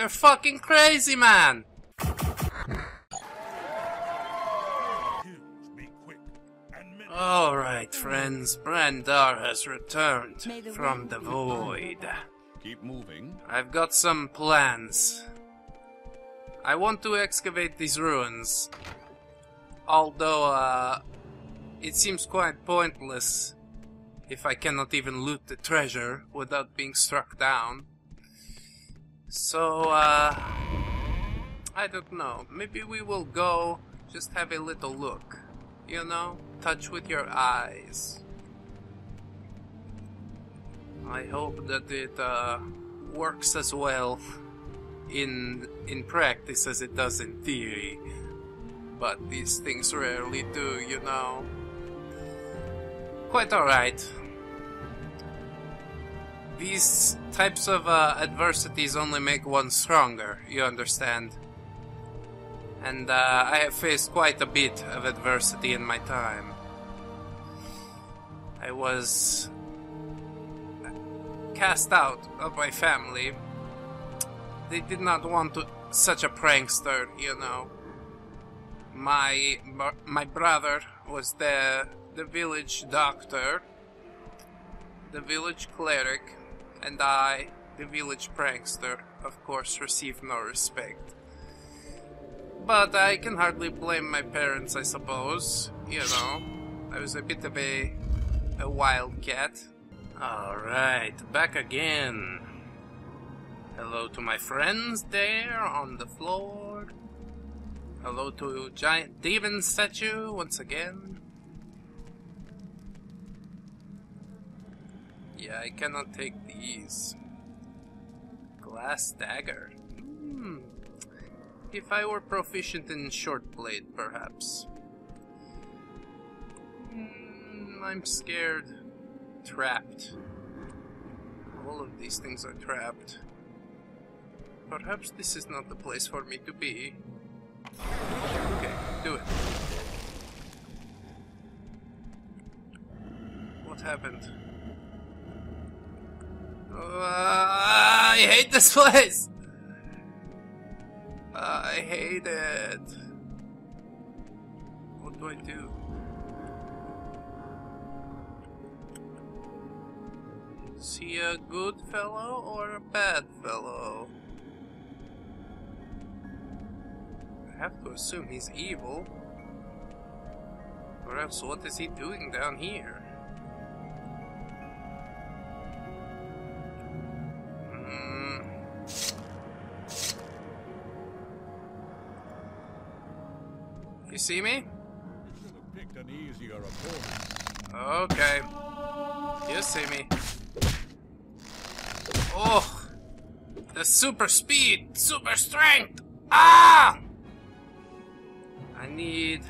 They're fucking crazy, man! Alright, friends, Bran'dar has returned from the void. Keep moving. I've got some plans. I want to excavate these ruins. Although, uh, it seems quite pointless if I cannot even loot the treasure without being struck down. So, uh, I don't know. Maybe we will go just have a little look. You know? Touch with your eyes. I hope that it uh, works as well in in practice as it does in theory. But these things rarely do, you know. Quite alright. These types of uh, adversities only make one stronger, you understand? And uh, I have faced quite a bit of adversity in my time. I was cast out of my family. They did not want to, such a prankster, you know. My my brother was the the village doctor, the village cleric, and I, the village prankster, of course, received no respect. But I can hardly blame my parents, I suppose. You know, I was a bit of a a wildcat. Alright, back again. Hello to my friends there on the floor. Hello to giant demon statue once again. Yeah, I cannot take these. Glass dagger. Hmm. If I were proficient in short blade, perhaps. Hmm, I'm scared. Trapped. All of these things are trapped. Perhaps this is not the place for me to be. Okay, do it. What happened? I hate this place! I hate it. What do I do? Is he a good fellow or a bad fellow? I have to assume he's evil. Else what is he doing down here? See me? Should have picked an easier opponent. Okay. You see me. Oh! The super speed! Super strength! Ah! I need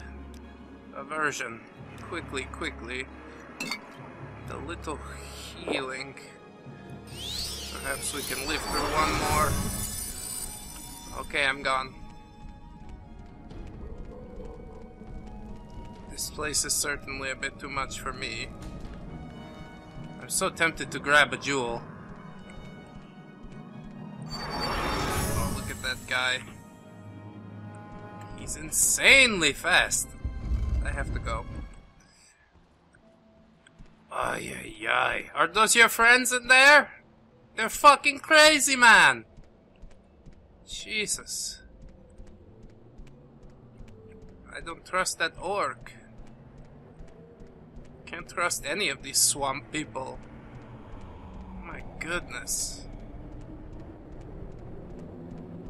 a version. Quickly, quickly. The little healing. Perhaps we can live through one more. Okay, I'm gone. This place is certainly a bit too much for me. I'm so tempted to grab a jewel. Oh, look at that guy. He's insanely fast. I have to go. Ay, ay, ay. Are those your friends in there? They're fucking crazy, man! Jesus. I don't trust that orc. Can't trust any of these swamp people. My goodness.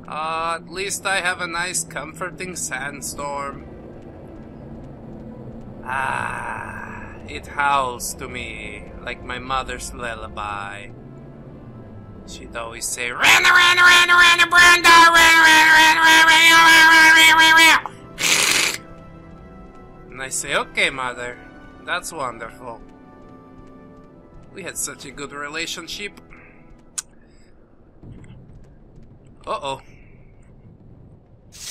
Uh, at least I have a nice comforting sandstorm. Ah, it howls to me like my mother's lullaby. She'd always say, "Ran, ran, ran, ran, Brenda, ran, ran, ran, ran, ran, ran, ran, ran." And I say, "Okay, mother, that's wonderful." We had such a good relationship. Uh oh.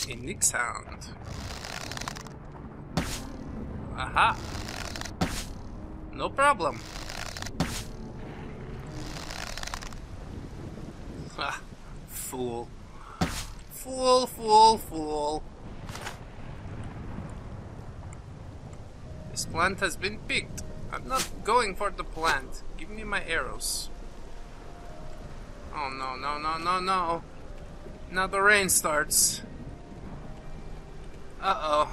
A nix-hound. Aha. No problem. Ah, fool. Fool, fool, fool. This plant has been picked. I'm not going for the plant. Give me my arrows. Oh no, no, no, no, no. Now the rain starts. Uh-oh.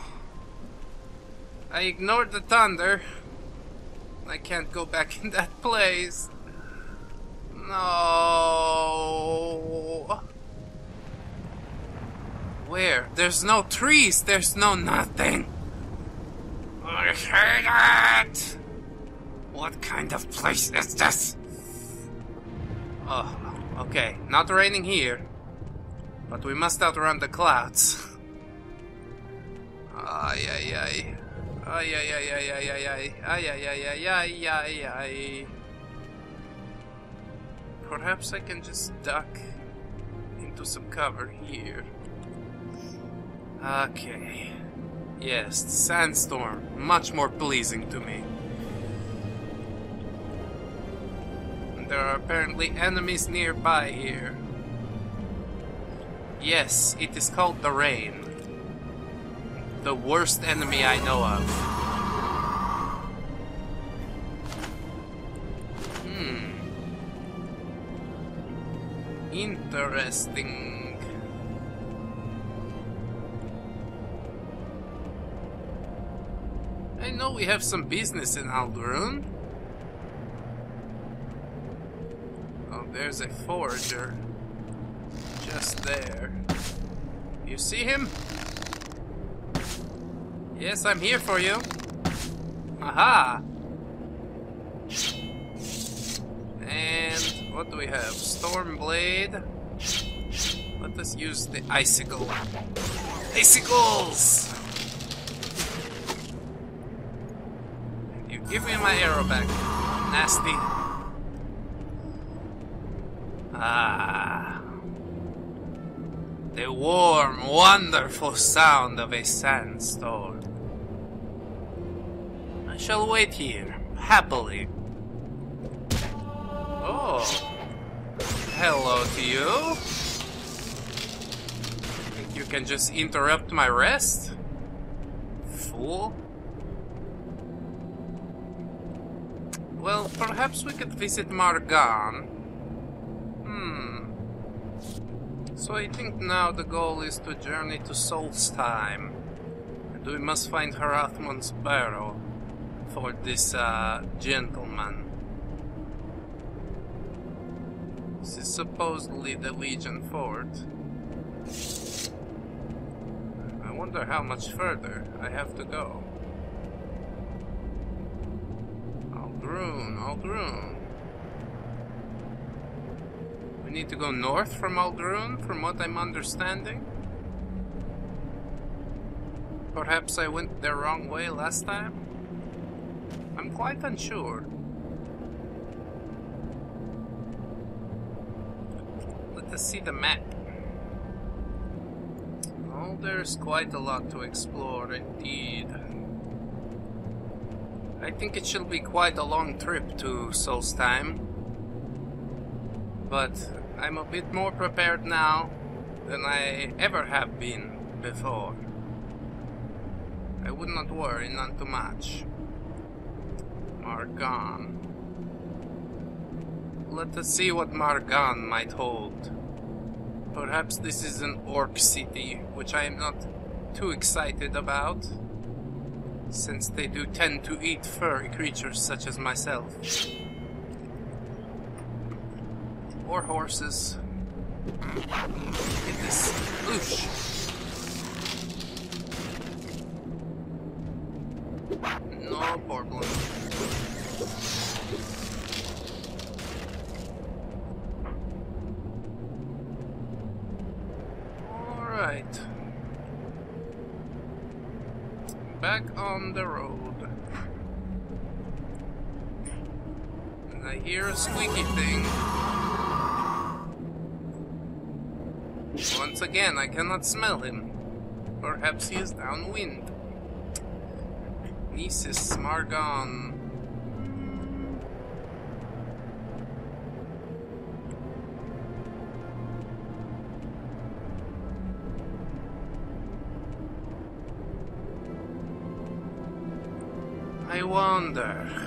I ignored the thunder. I can't go back in that place. No. Where? There's no trees. There's no nothing. Hate it. What kind of place is this? Oh, okay. Not raining here. But we must outrun the clouds. Ay, ay. Ay, ay, ay, ay, ay, ay, ay. Ay, ay, ay, ay, ay, ay, ay. Perhaps I can just duck into some cover here. Okay. Yes, sandstorm. Much more pleasing to me. There are apparently enemies nearby here. Yes, it is called the rain. The worst enemy I know of. Hmm. Interesting. Know we have some business in Ald'ruhn. Oh, there's a forager. Just there. You see him? Yes, I'm here for you. Aha! And what do we have? Stormblade. Let us use the icicle. Icicles! You give me my arrow back. Nasty. Ah. The warm, wonderful sound of a sandstorm. I shall wait here, happily. Oh. Hello to you. Think you can just interrupt my rest? Fool. Well, perhaps we could visit Maar Gan. Hmm. So I think now the goal is to journey to Solstheim. And we must find Hrothmund's barrow for this uh, gentleman. This is supposedly the Legion fort. I wonder how much further I have to go. Ald'ruhn. We need to go north from Ald'ruhn, from what I'm understanding. Perhaps I went the wrong way last time? I'm quite unsure. Let us see the map. Oh, there's quite a lot to explore indeed. I think it shall be quite a long trip to Solstheim. But I'm a bit more prepared now than I ever have been before. I would not worry none too much. Maar Gan. Let us see what Maar Gan might hold. Perhaps this is an orc city, which I am not too excited about, since they do tend to eat furry creatures such as myself. Or horses. Get this. Oosh. No problem. I hear a squeaky thing. Once again, I cannot smell him. Perhaps he is downwind. Gnisis Smargon. I wonder...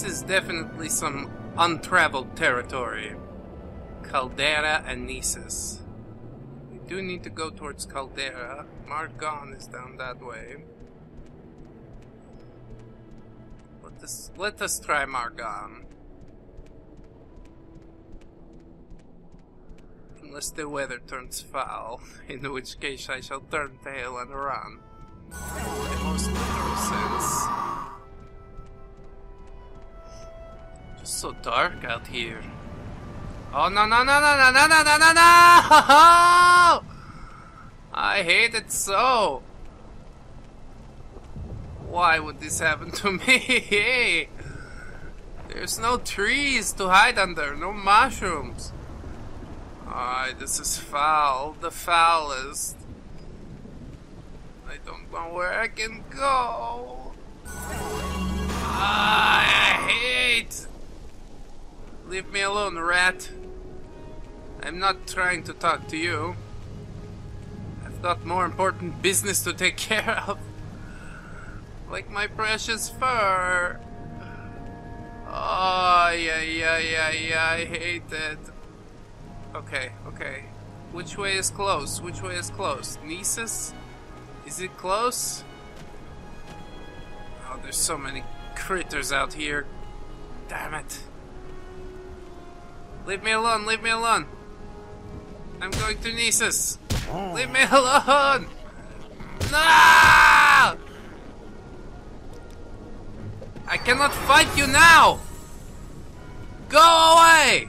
This is definitely some untraveled territory. Caldera and Gnisis. We do need to go towards Caldera. Maar Gan is down that way. Let us, let us try Maar Gan. Unless the weather turns foul, in which case I shall turn tail and run. The most literal sense. So dark out here. Oh no no no no no no no no no no! I hate it so. Why would this happen to me? There's no trees to hide under, no mushrooms. Alright, this is foul, the foulest. I don't know where I can go. I hate. Leave me alone, rat. I'm not trying to talk to you. I've got more important business to take care of. Like my precious fur. Oh, yeah, yeah, yeah, yeah, I hate it. Okay, okay. Which way is close? Which way is close? Gnisis? Is it close? Oh, there's so many critters out here. Damn it. Leave me alone, leave me alone. I'm going to Gnisis. Leave me alone! No! I cannot fight you now! Go away!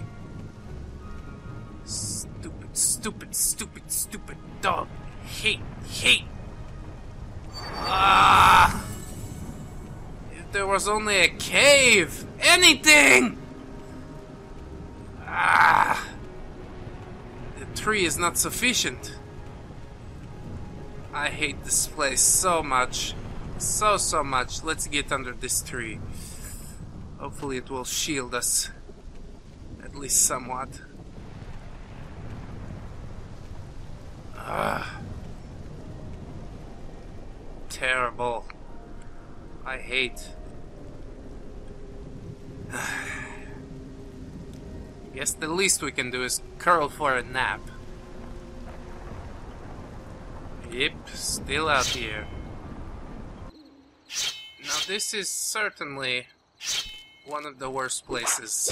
Stupid, stupid, stupid, stupid dog. Hate, hate. Ah! If there was only a cave! Anything! Ah! The tree is not sufficient. I hate this place so much. So, so much. Let's get under this tree. Hopefully it will shield us. At least somewhat. Ah. Terrible. I hate. Guess the least we can do is curl for a nap. Yep, still out here. Now this is certainly one of the worst places.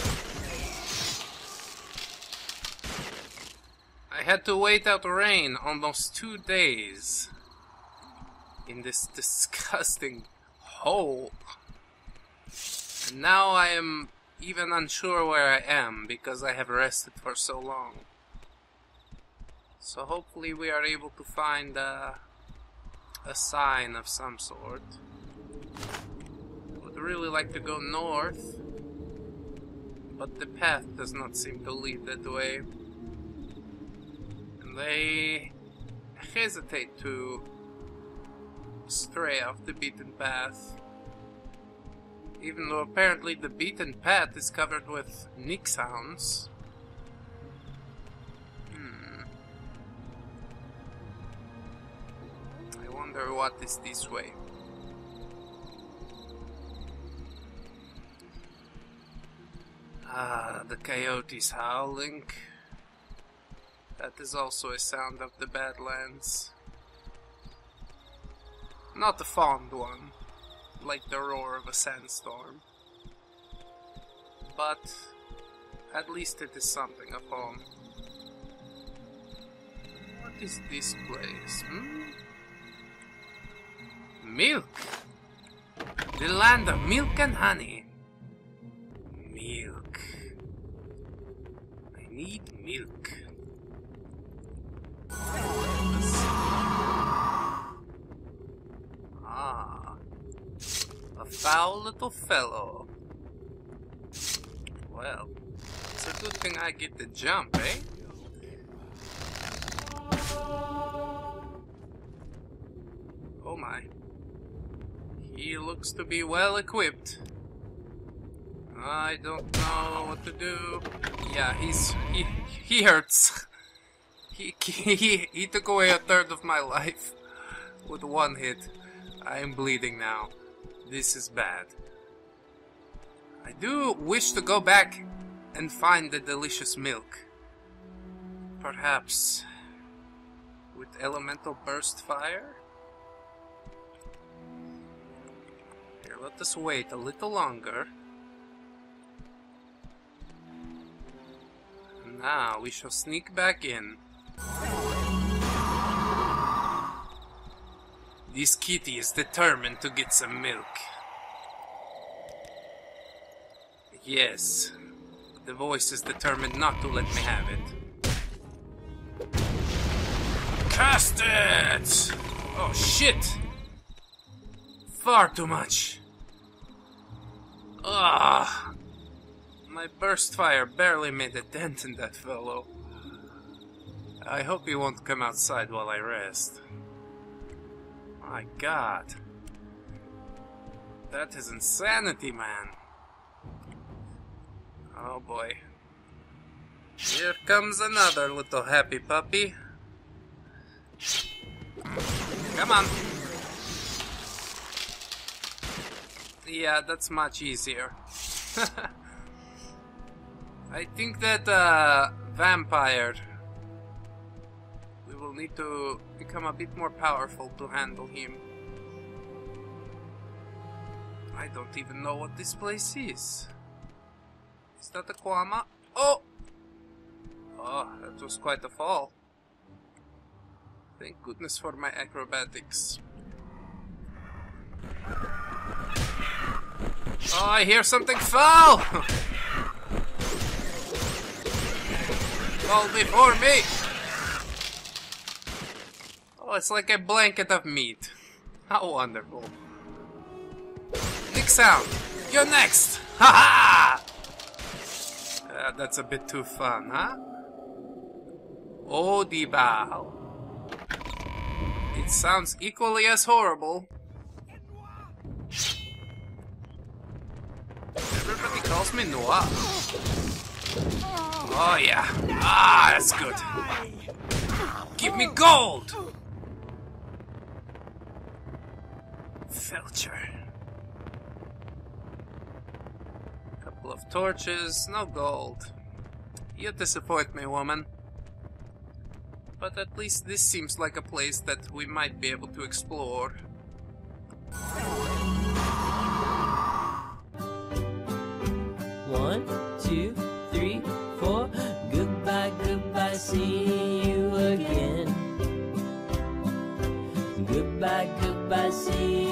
I had to wait out rain almost two days in this disgusting hole. And now I am even unsure where I am because I have rested for so long. So hopefully we are able to find a sign of some sort. Would really like to go north, but the path does not seem to lead that way. And they hesitate to stray off the beaten path. Even though apparently the beaten path is covered with nix-hounds. Hmm. I wonder what is this way. Ah, the coyotes howling. That is also a sound of the Badlands. Not a fond one, like the roar of a sandstorm. But at least it is something of home. What is this place? Hmm? Milk! The land of milk and honey. Little fellow. Well, it's a good thing I get the jump, eh? Oh my. He looks to be well equipped. I don't know what to do. Yeah, he's he he hurts. He he he took away a third of my life with one hit. I am bleeding now. This is bad. I do wish to go back and find the delicious milk. Perhaps with elemental burst fire? Here, let us wait a little longer. Now we shall sneak back in. This kitty is determined to get some milk. Yes, the voice is determined not to let me have it. Cast it! Oh shit! Far too much. Ah, my burst fire barely made a dent in that fellow. I hope he won't come outside while I rest. My god. That is insanity, man. Oh boy. Here comes another little happy puppy. Come on. Yeah, that's much easier. I think that uh, vampire will need to become a bit more powerful to handle him. I don't even know what this place is. Is that a Kwama? Oh! Oh, that was quite a fall. Thank goodness for my acrobatics. Oh, I hear something fall! fall before me! Oh, it's like a blanket of meat. How wonderful. Nix-Hound, you're next! Ha ha! Uh, that's a bit too fun, huh? Odibao. It sounds equally as horrible. Everybody calls me Noah. Oh yeah. Ah, that's good. Give me gold! Felcher. Couple of torches, no gold. You disappoint me, woman. But at least this seems like a place that we might be able to explore. One, two, three, four. Goodbye, goodbye, see you again. Goodbye, goodbye, see